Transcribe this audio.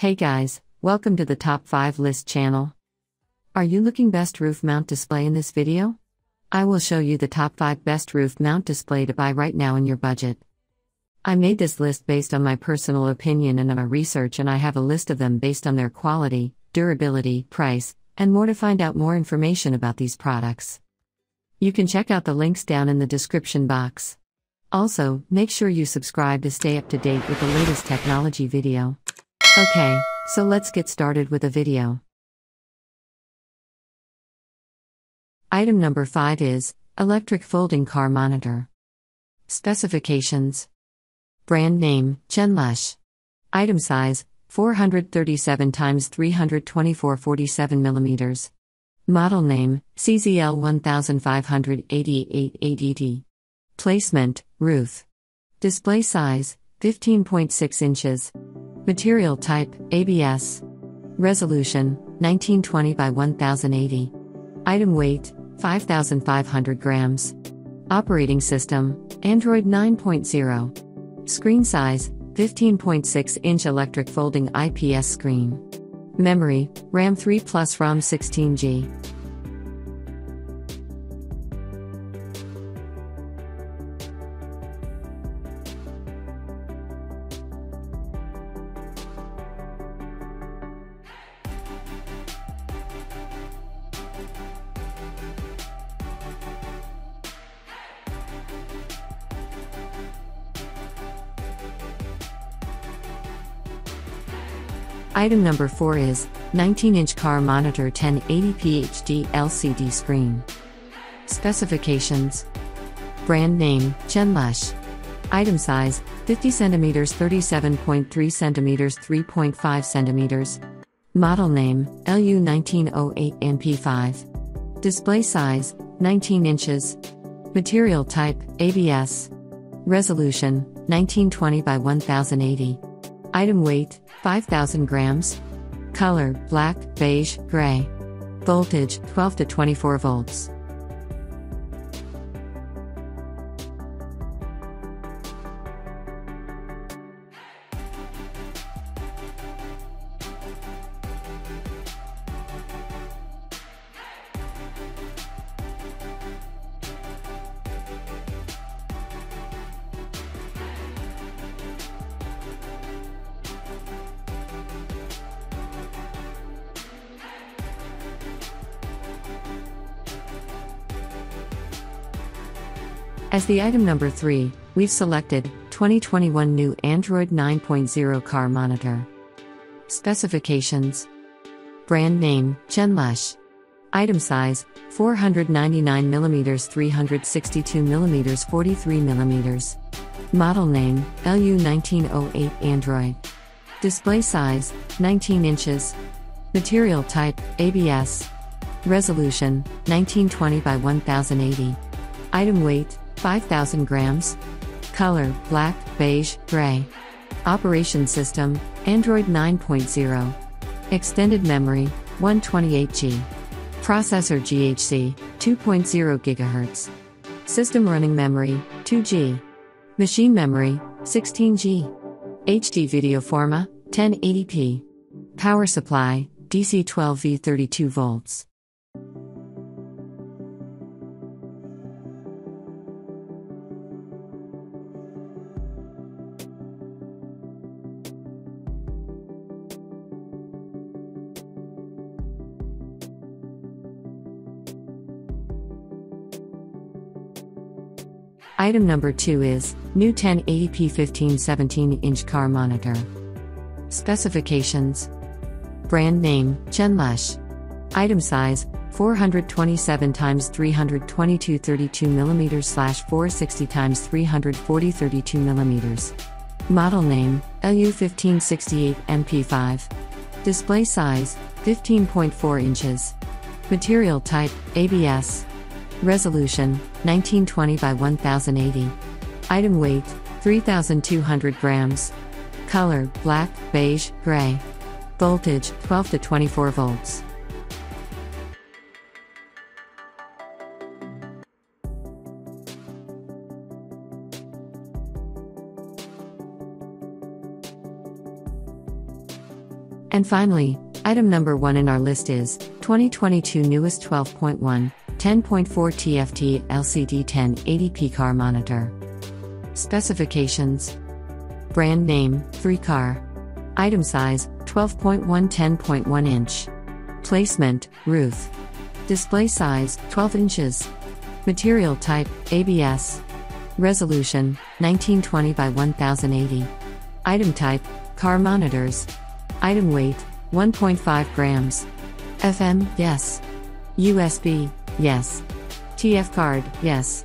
Hey guys, welcome to the Top 5 List channel. Are you looking best roof mount display in this video? I will show you the top 5 best roof mount display to buy right now in your budget. I made this list based on my personal opinion and my research and I have a list of them based on their quality, durability, price, and more to find out more information about these products. You can check out the links down in the description box. Also, make sure you subscribe to stay up to date with the latest technology video. Okay, so let's get started with the video. Item number 5 is Electric Folding Car Monitor. Specifications Brand name Chenlush. Item size 437 x 324 47 mm. Model name CZL 1588 ADD. Placement Roof. Display size 15.6 inches. Material type ABS. Resolution 1920 by 1080. Item weight 5500 grams. Operating system Android 9.0. Screen size 15.6 inch electric folding IPS screen. Memory RAM 3 plus ROM 16G. Item number 4 is 19 inch car monitor 1080p HD LCD screen. Specifications Brand name Chenlush. Item size 50 cm 37.3 cm 3.5 cm. Model name LU1908 MP5. Display size 19 inches. Material type ABS. Resolution 1920 by 1080. Item weight 5000 grams. Color black, beige, gray. Voltage 12 to 24 volts. As the item number 3, we've selected 2021 new Android 9.0 car monitor. Specifications Brand name Chenlush. Item size 499mm 362mm 43mm. Model name LU1908 Android. Display size 19 inches. Material type ABS. Resolution 1920 by 1080. Item weight 5000 grams. Color black, beige, gray. Operation system Android 9.0. Extended memory 128G. Processor GHC 2.0 GHz. System running memory 2G. Machine memory 16G. HD video format 1080p. Power supply DC 12V 32 volts. Item number 2 is new 1080p 15 17 inch car monitor. Specifications Brand name Chenlush. Item size 427 x 322 32 mm slash 460 x 340 32 mm. Model name LU1568 MP5. Display size 15.4 inches. Material type ABS. Resolution 1920 by 1080. Item weight 3200 grams. Color black, beige, gray. Voltage 12 to 24 volts. And finally, item number 1 in our list is 2022 newest 12.1 10.4 TFT LCD 1080p car monitor. Specifications Brand name 3 car. Item size 12.1 10.1 inch. Placement roof. Display size 12 inches. Material type ABS. Resolution 1920 by 1080. Item type car monitors. Item weight 1.5 grams. FM yes. USB yes. TF card yes.